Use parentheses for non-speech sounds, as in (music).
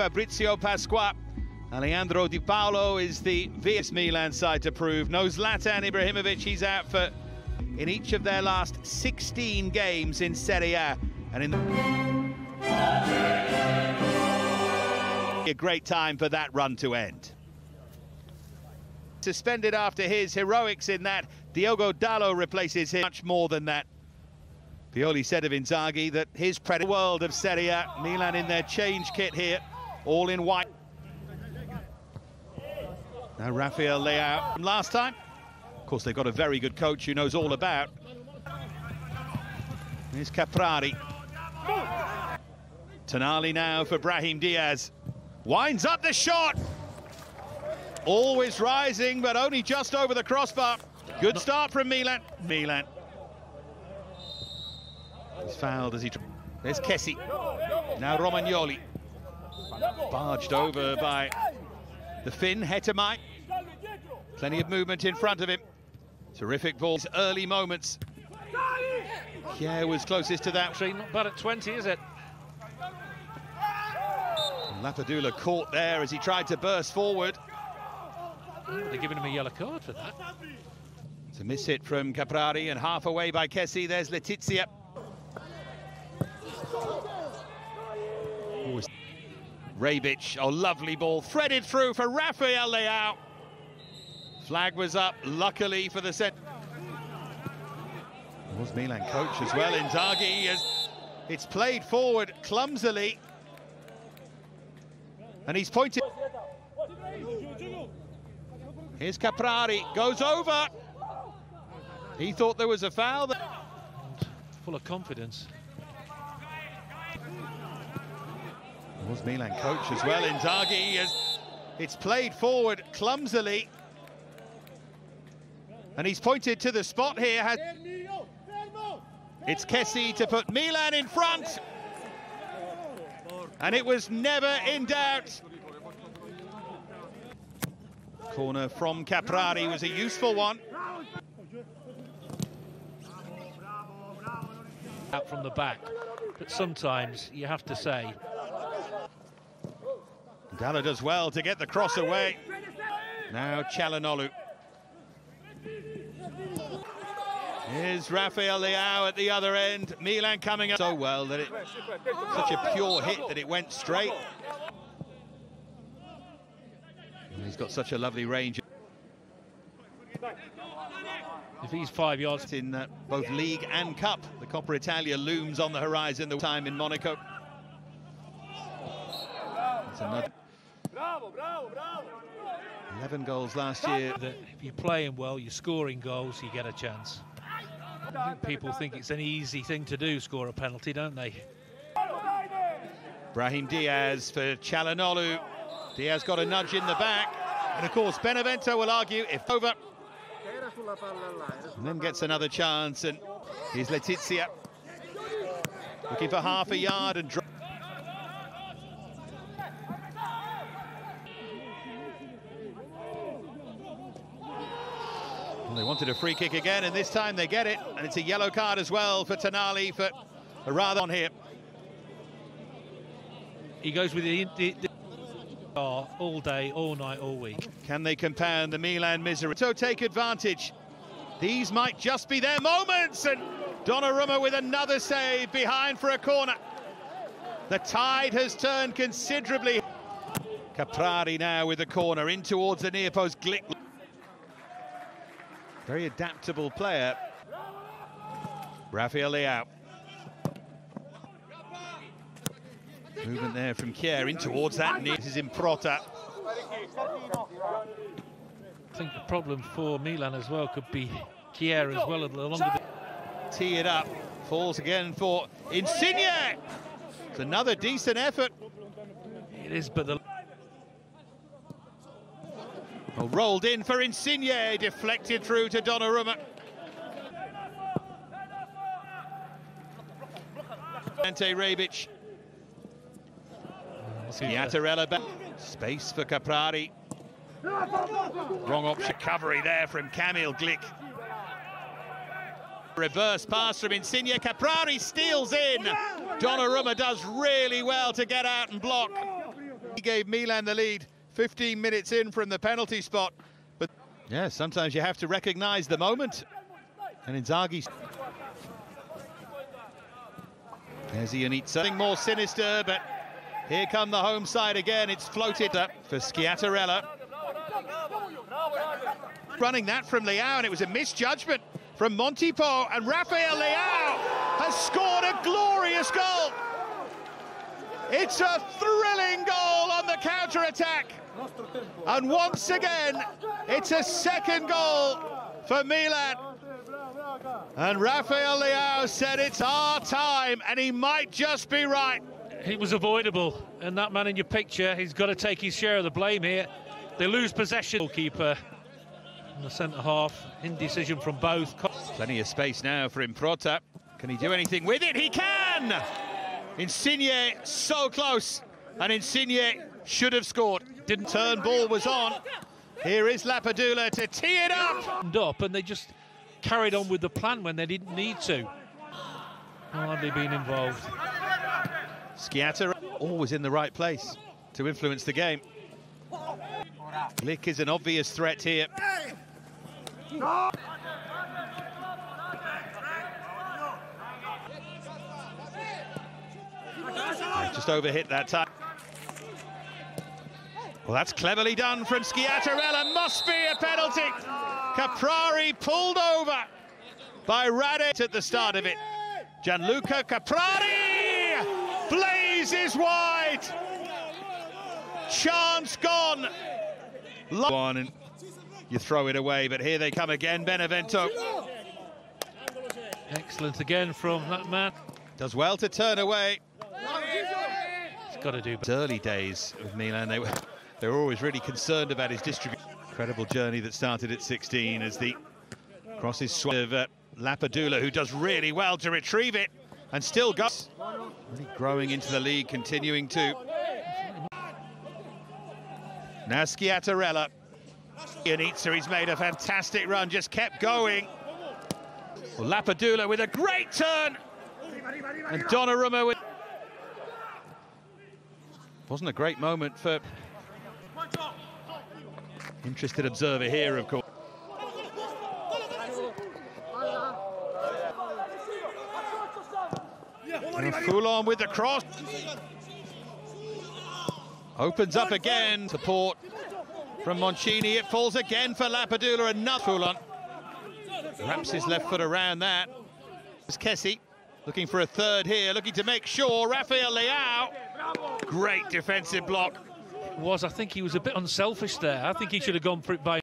Fabrizio Pasqua. Alejandro Di Paolo is the VS Milan side to prove. No Zlatan Ibrahimovic, he's out for in each of their last 16 games in Serie A. And in the... a great time for that run to end. Suspended after his heroics in that, Diogo Dalot replaces him much more than that. Pioli said of Inzaghi that his predator world of Serie A, Milan in their change kit here, all in white. Now Rafael Leao from last time. Of course, they've got a very good coach who knows all about. Here's Caprari. Tonali now for Brahim Diaz. Winds up the shot. Always rising, but only just over the crossbar. Good start from Milan. Milan. He's fouled as he... There's Kessie. Now Romagnoli. Barged over by the Finn, Hetemaj. Plenty of movement in front of him. Terrific balls, early moments. Yeah, was closest to that. Actually, not bad at 20, is it? Lapadula caught there as he tried to burst forward. They're giving him a yellow card for that. It's a miss hit from Caprari and half away by Kessie. There's Letizia. Rebic, oh lovely ball, threaded through for Rafael Leao. Flag was up, luckily for the set. Was Milan coach as well, Inzaghi. Has, it's played forward clumsily. And he's pointed. Here's Caprari, goes over. He thought there was a foul. There. Full of confidence. Was Milan coach as well, Inzaghi. Has, it's played forward clumsily. And he's pointed to the spot here. It's Kessie to put Milan in front. And it was never in doubt. Corner from Caprari was a useful one. Out from the back. But sometimes you have to say. Dalla does well to get the cross away. Now Calhanoglu. Here's Rafael Leao at the other end. Milan coming up so well that it such a pure hit that it went straight. And he's got such a lovely range. If he's five yards in uh, both league and cup, the Coppa Italia looms on the horizon. The time in Monaco. Another. 11 goals last year. that if you're playing well, you're scoring goals, you get a chance. Think people think it's an easy thing to do, score a penalty, don't they? Brahim Diaz for Calhanoglu. Diaz got a nudge in the back. And of course, Benevento will argue if over. And then gets another chance. And here's Letizia. Looking for half a yard and wanted a free kick again, and this time they get it. And it's a yellow card as well for Tonali for a rather on here. He goes with the, the, the oh, all day, all night, all week. Can they compound the Milan misery? So take advantage. These might just be their moments. And Donnarumma with another save behind for a corner. The tide has turned considerably. Caprari now with the corner in towards the near post. Glik. Very adaptable player. Rafael Leao. Movement there from Kjaer in towards that. This is Improta. I think the problem for Milan as well could be Kjaer as well. The... Tee it up. Falls again for Insigne. It's another decent effort. It is, but the... Oh, rolled in for Insigne, deflected through to Donnarumma. Ante Rebic. Iattarella back. Space for Caprari. Wrong option. Recovery there from Kamil Glik. Reverse pass from Insigne. Caprari steals in. Donnarumma does really well to get out and block. He gave Milan the lead 15 minutes in from the penalty spot. But yeah, sometimes you have to recognise the moment. And Inzaghi. There's Ionita. Something more sinister, but here come the home side again. It's floated up for Schiattarella. Running that from Leao, and it was a misjudgment from Montipò, and Rafael Leao has scored a glorious goal. It's a thrilling goal on the counter-attack. And once again, it's a second goal for Milan. And Rafael Leao said it's our time, and he might just be right. It was avoidable, and that man in your picture, he's got to take his share of the blame here. They lose possession. Keeper in the centre half, indecision from both. Plenty of space now for Improta. Can he do anything with it? He can! Insigne so close, and Insigne should have scored. Didn't turn ball was on. Here is Lapadula to tee it up. Up and they just carried on with the plan when they didn't need to. Hardly been involved. Schiatta always in the right place to influence the game. Glik is an obvious threat here. Just overhit that time. Well, that's cleverly done from Schiattarella. Must be a penalty. Caprari pulled over by Radic at the start of it. Gianluca Caprari blazes wide. Chance gone. One and you throw it away, but here they come again, Benevento. Excellent again from that man. Does well to turn away. Got to do. Early days of Milan, they were (laughs) they were always really concerned about his distribution. Incredible journey that started at 16 as the crosses swung of uh, Lapadula, who does really well to retrieve it and still goes. Really growing into the league, continuing to. Now Schiattarella. Ionita, he's made a fantastic run, just kept going. Well, Lapadula with a great turn. And Donnarumma with... Wasn't a great moment for... Interested observer here, of course. Foulon with the cross. Opens up again. Support from Moncini. It falls again for Lapadula. Another Foulon. Wraps his left foot around that. It's Kessie looking for a third here, looking to make sure. Rafael Leao. Great defensive block. Was I think he was a bit unselfish there. I think he should have gone for it by